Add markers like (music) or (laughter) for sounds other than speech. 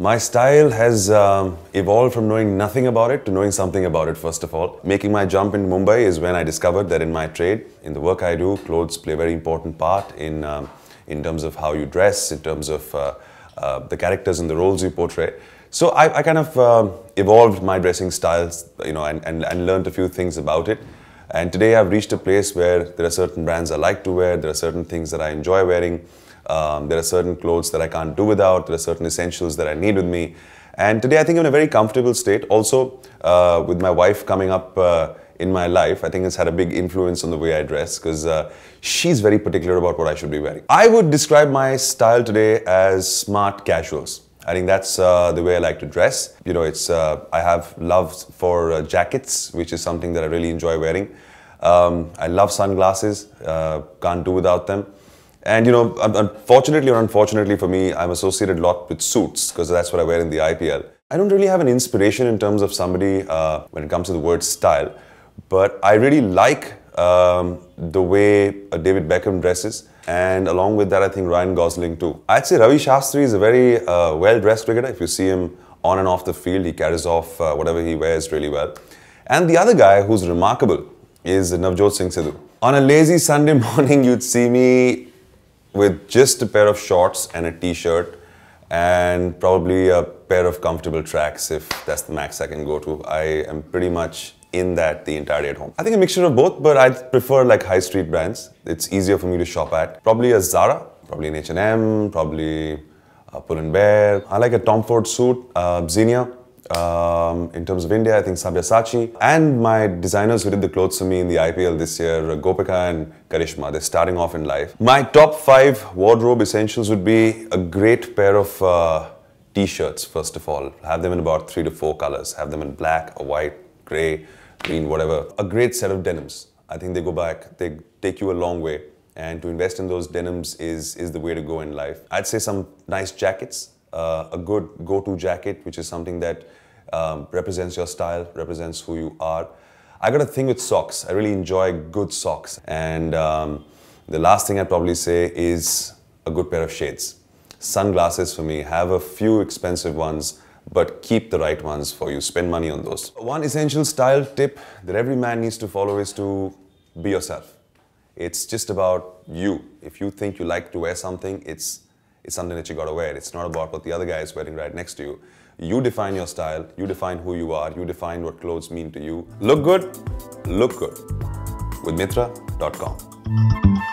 My style has um, evolved from knowing nothing about it to knowing something about it, first of all. Making my jump in Mumbai is when I discovered that in my trade, in the work I do, clothes play a very important part in, um, in terms of how you dress, in terms of uh, uh, the characters and the roles you portray. So I, I kind of um evolved my dressing styles, you know, and, and, and learned a few things about it. And today I've reached a place where there are certain brands I like to wear, there are certain things that I enjoy wearing, um, there are certain clothes that I can't do without, there are certain essentials that I need with me. And today I think I'm in a very comfortable state. Also, uh, with my wife coming up uh, in my life, I think it's had a big influence on the way I dress because uh, she's very particular about what I should be wearing. I would describe my style today as smart casuals. I think that's uh, the way I like to dress. You know, it's uh, I have love for uh, jackets, which is something that I really enjoy wearing. Um, I love sunglasses, uh, can't do without them. And you know, unfortunately or unfortunately for me, I'm associated a lot with suits because that's what I wear in the IPL. I don't really have an inspiration in terms of somebody uh, when it comes to the word style, but I really like um, the way David Beckham dresses. And along with that, I think Ryan Gosling too. I'd say Ravi Shastri is a very uh, well-dressed cricketer. If you see him on and off the field, he carries off uh, whatever he wears really well. And the other guy who's remarkable is Navjot Singh Sidhu. On a lazy Sunday (laughs) morning, you'd see me with just a pair of shorts and a t-shirt and probably a pair of comfortable tracks if that's the max I can go to. I am pretty much in that the entire day at home. I think a mixture of both, but I prefer like high street brands. It's easier for me to shop at. Probably a Zara, probably an H&M, probably a Pull and Bear. I like a Tom Ford suit, uh, Zegna. Um, in terms of India, I think Sabyasachi. And my designers who did the clothes for me in the IPL this year, uh, Gopika and Karishma, they're starting off in life. My top five wardrobe essentials would be a great pair of uh, t-shirts, first of all. Have them in about three to four colors. Have them in black or white, gray, green, whatever. A great set of denims. I think they go back, they take you a long way. And to invest in those denims is, is the way to go in life. I'd say some nice jackets, uh, a good go-to jacket, which is something that um, represents your style, represents who you are. I got a thing with socks. I really enjoy good socks. And um, the last thing I'd probably say is a good pair of shades. Sunglasses for me, have a few expensive ones, but keep the right ones for you. Spend money on those. One essential style tip that every man needs to follow is to be yourself. It's just about you. If you think you like to wear something, it's it's something that you gotta wear. It's not about what the other guy is wearing right next to you. You define your style, you define who you are, you define what clothes mean to you. Look good, look good with Myntra.com.